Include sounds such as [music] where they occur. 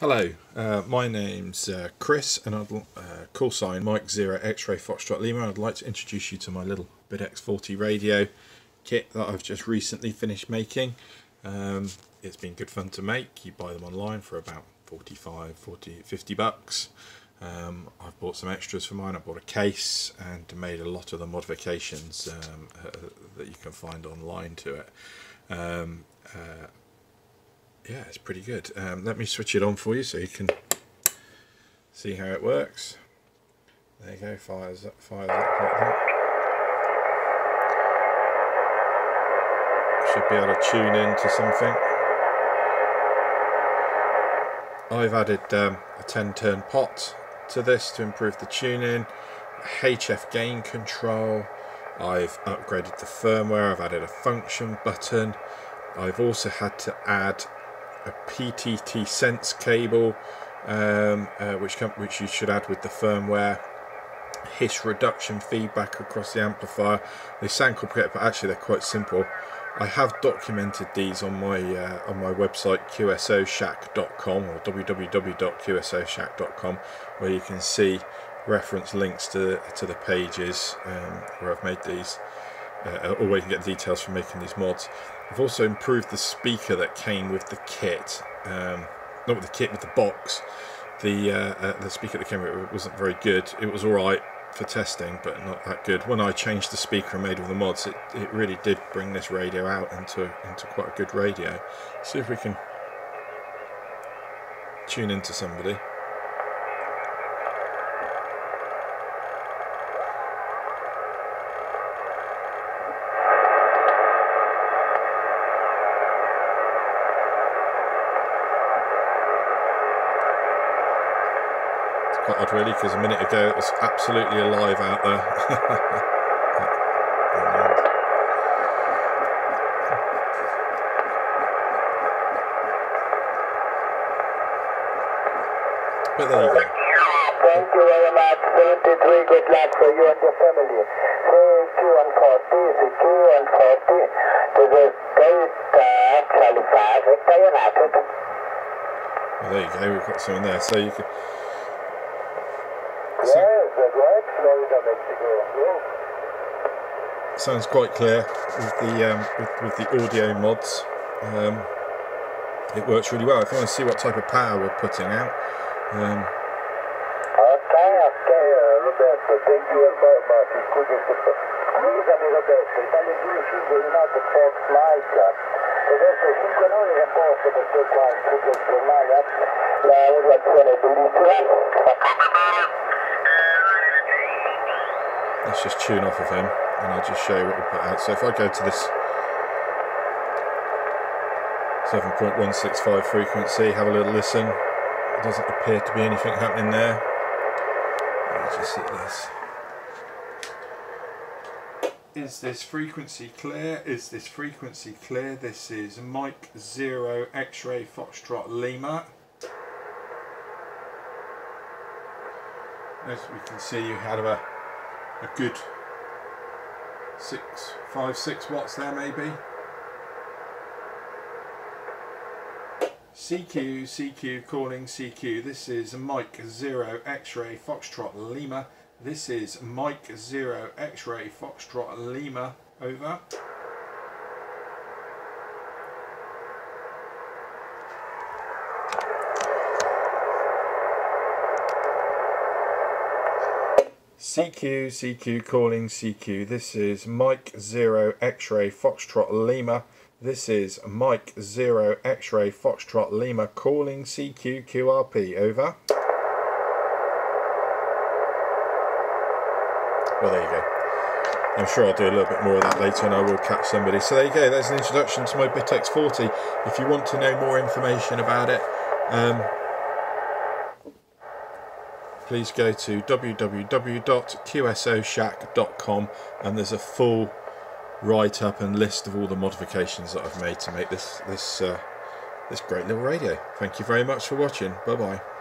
Hello, uh, my name's uh, Chris and I'd uh, call sign Mike Zero X-Ray Foxtrot Lima. I'd like to introduce you to my little BitX40 radio kit that I've just recently finished making. Um, it's been good fun to make. You buy them online for about 45, 40, 50 bucks. Um, I've bought some extras for mine. I bought a case and made a lot of the modifications um, uh, that you can find online to it. Um, uh, yeah, it's pretty good. Um, let me switch it on for you so you can see how it works. There you go, fires up, fires up like that. Should be able to tune in to something. I've added um, a 10 turn pot to this to improve the tuning, HF gain control, I've upgraded the firmware, I've added a function button, I've also had to add a PTT Sense cable, um, uh, which which you should add with the firmware. Hiss reduction feedback across the amplifier. They sound complicated, but actually they're quite simple. I have documented these on my uh, on my website qsoshack.com or www.qsoshack.com, where you can see reference links to to the pages um, where I've made these, uh, or where you can get details for making these mods. I've also improved the speaker that came with the kit, um, not with the kit, with the box. The uh, uh, the speaker that came with it wasn't very good. It was alright for testing, but not that good. When I changed the speaker and made all the mods, it, it really did bring this radio out into, into quite a good radio. See if we can tune into somebody. Odd really because a minute ago it was absolutely alive out there. [laughs] but there you go. Thank you very much. 73, good luck for you and your family. CQ and 40, CQ and 40. This is Delta Charlie 5, Victor United. Well, there you go, we've got someone there. So you can Yes, that's right. Florida, Mexico. Yeah. sounds quite clear with the um, with, with the audio mods. Um, it works really well. If you want to see what type of power we're putting out, um, let's just tune off of him, and I'll just show you what we put out. So if I go to this 7.165 frequency, have a little listen. It doesn't appear to be anything happening there. Let me just hit this. Is this frequency clear? Is this frequency clear? This is Mike Zero X-Ray Foxtrot Lima. As we can see, you had a, a good six, five, six watts there maybe. CQ, CQ, calling CQ. This is Mike Zero X-Ray Foxtrot Lima. This is Mike Zero X-Ray Foxtrot Lima. Over. CQ, CQ, calling CQ. This is Mike Zero X-Ray Foxtrot Lima. This is Mike Zero X-Ray Foxtrot Lima calling CQ QRP. Over. Well, there you go. I'm sure I'll do a little bit more of that later and I will catch somebody. So there you go, there's an introduction to my BitX 40. If you want to know more information about it, um, please go to www.qsoshack.com and there's a full write-up and list of all the modifications that I've made to make this this uh, this great little radio. Thank you very much for watching. Bye bye.